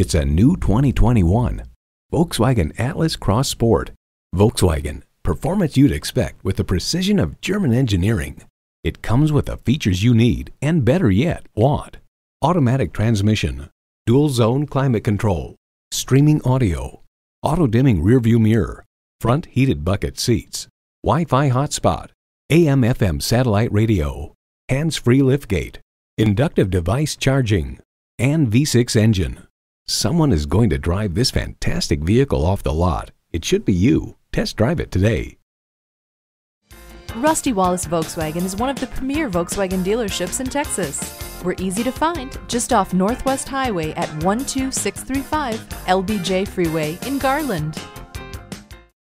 It's a new 2021 Volkswagen Atlas Cross Sport. Volkswagen, performance you'd expect with the precision of German engineering. It comes with the features you need and better yet, want. Automatic transmission, dual zone climate control, streaming audio, auto dimming rearview mirror, front heated bucket seats, Wi-Fi hotspot, AM FM satellite radio, hands-free liftgate, inductive device charging, and V6 engine. Someone is going to drive this fantastic vehicle off the lot. It should be you. Test drive it today. Rusty Wallis Volkswagen is one of the premier Volkswagen dealerships in Texas. We're easy to find just off Northwest Highway at 12635 LBJ Freeway in Garland.